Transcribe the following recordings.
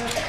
Wow.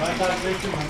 Ben takip ettim. Ben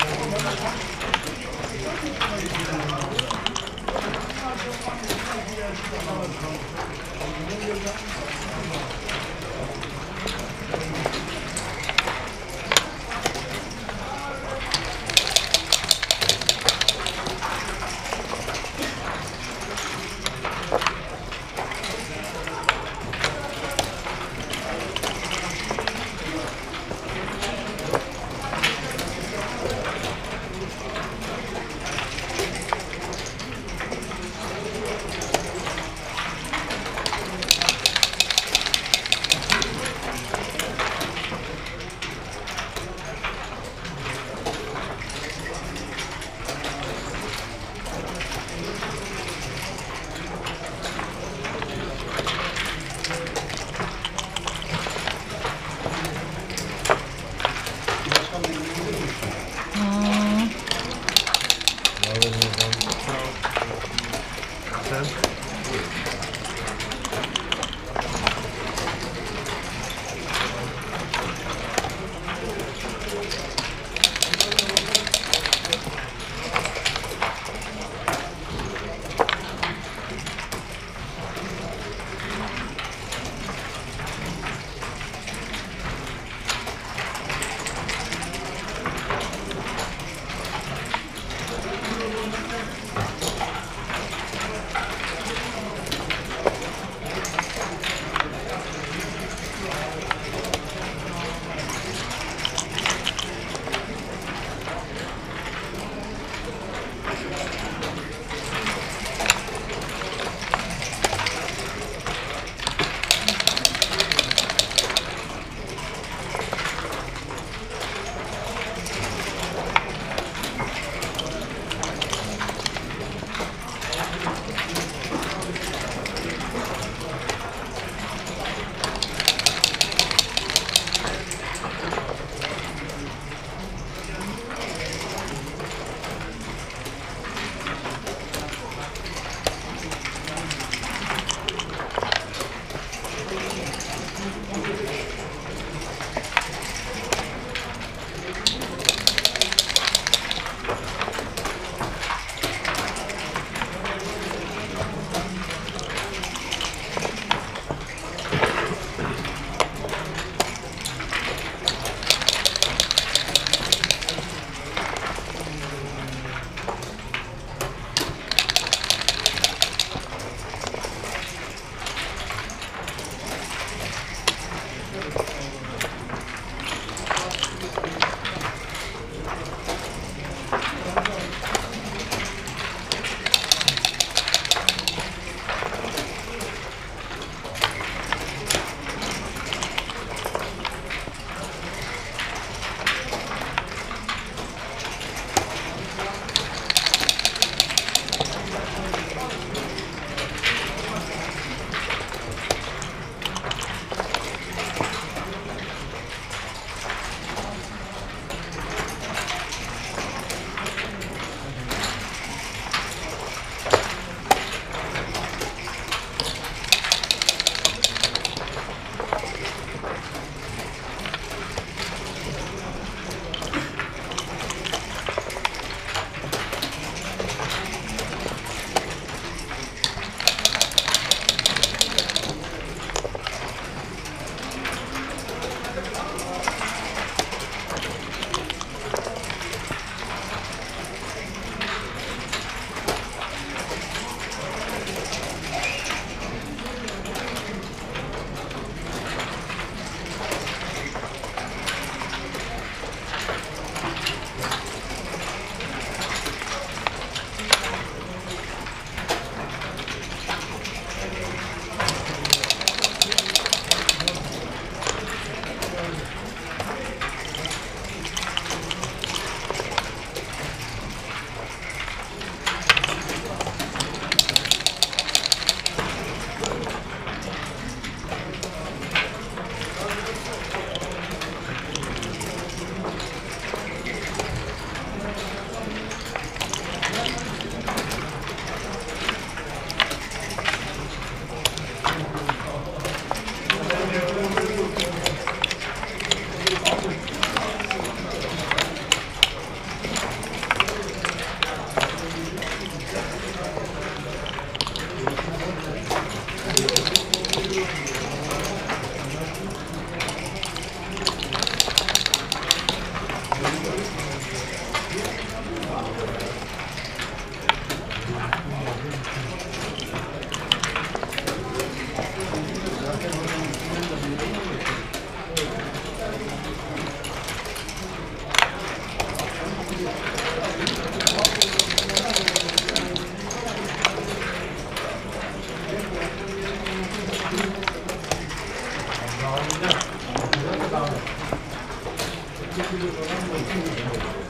Thank you. 就是说，他们进去以后。